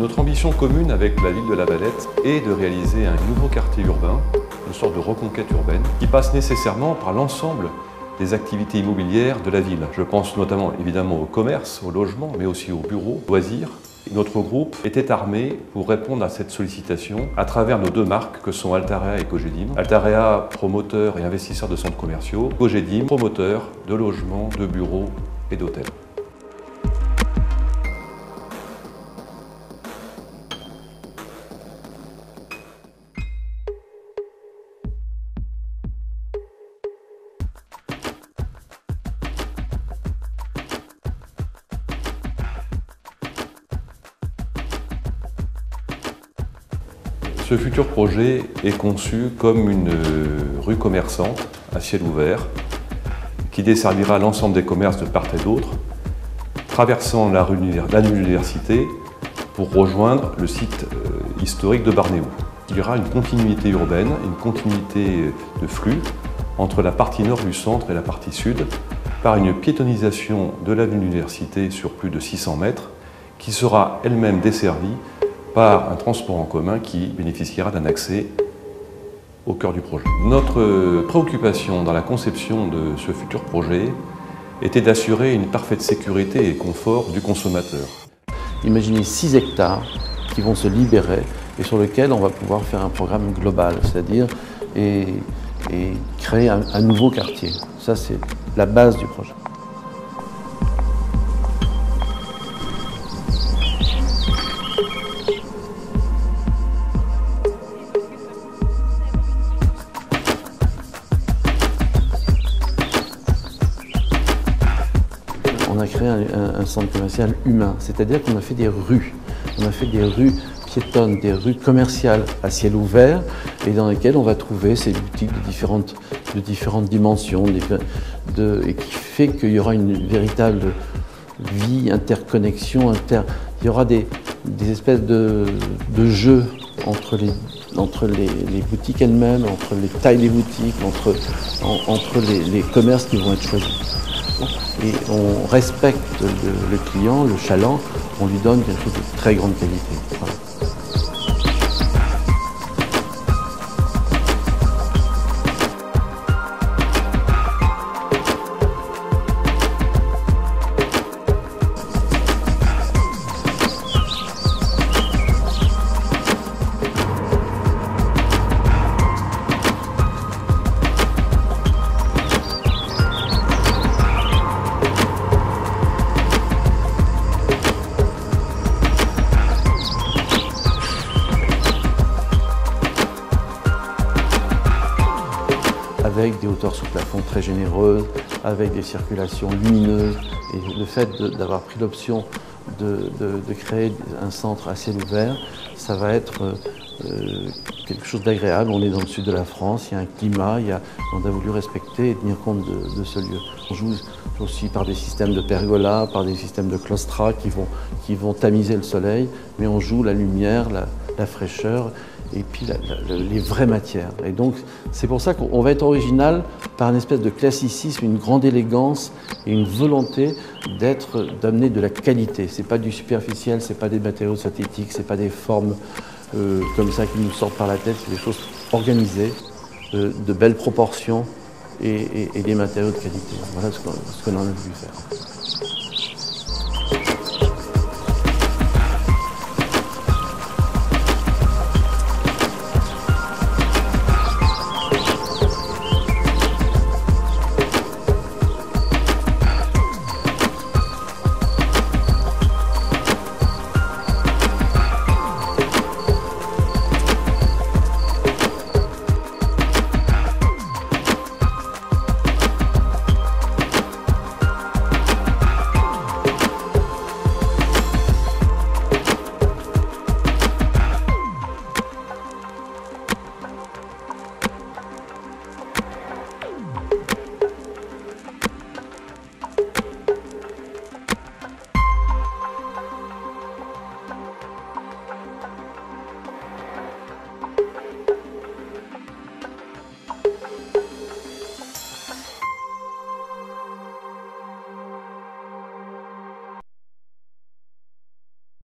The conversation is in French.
Notre ambition commune avec la ville de La Valette est de réaliser un nouveau quartier urbain, une sorte de reconquête urbaine, qui passe nécessairement par l'ensemble des activités immobilières de la ville. Je pense notamment évidemment au commerce, au logement, mais aussi aux bureaux, loisirs. Notre groupe était armé pour répondre à cette sollicitation à travers nos deux marques que sont Altarea et Cogedim. Altarea, promoteur et investisseur de centres commerciaux. Cogedim, promoteur de logements, de bureaux et d'hôtels. Ce futur projet est conçu comme une rue commerçante à ciel ouvert qui desservira l'ensemble des commerces de part et d'autre, traversant la rue de l'Université pour rejoindre le site euh, historique de Barnéo. Il y aura une continuité urbaine, une continuité de flux entre la partie nord du centre et la partie sud par une piétonisation de l'avenue de l'Université sur plus de 600 mètres qui sera elle-même desservie par un transport en commun qui bénéficiera d'un accès au cœur du projet. Notre préoccupation dans la conception de ce futur projet était d'assurer une parfaite sécurité et confort du consommateur. Imaginez 6 hectares qui vont se libérer et sur lesquels on va pouvoir faire un programme global, c'est-à-dire créer un nouveau quartier. Ça, c'est la base du projet. On a créé un, centre commercial humain, c'est-à-dire qu'on a fait des rues. On a fait des rues piétonnes, des rues commerciales à ciel ouvert, et dans lesquelles on va trouver ces boutiques de différentes, dimensions, et qui fait qu'il y aura une véritable vie, interconnexion, inter... il y aura des, espèces de, jeux entre les, boutiques elles-mêmes, entre les tailles des boutiques, entre, entre les, les commerces qui vont être choisis et on respecte le, client, le chaland, on lui donne quelque chose de très grande qualité. Avec des hauteurs sous plafond très généreuses, avec des circulations lumineuses. Et le fait d'avoir pris l'option de, créer un centre à ciel ouvert, ça va être euh, quelque chose d'agréable. On est dans le sud de la France, il y a un climat, on a voulu respecter et tenir compte de, ce lieu. On joue aussi par des systèmes de pergola, par des systèmes de claustra qui vont tamiser le soleil, mais on joue la lumière, la fraîcheur et puis les vraies matières. Et donc c'est pour ça qu'on va être original par une espèce de classicisme, une grande élégance et une volonté d'être, d'amener de la qualité. C'est pas du superficiel, c'est pas des matériaux synthétiques, c'est pas des formes euh, comme ça qui nous sortent par la tête, c'est des choses organisées, euh, de belles proportions et, des matériaux de qualité. Voilà ce qu'on a voulu faire.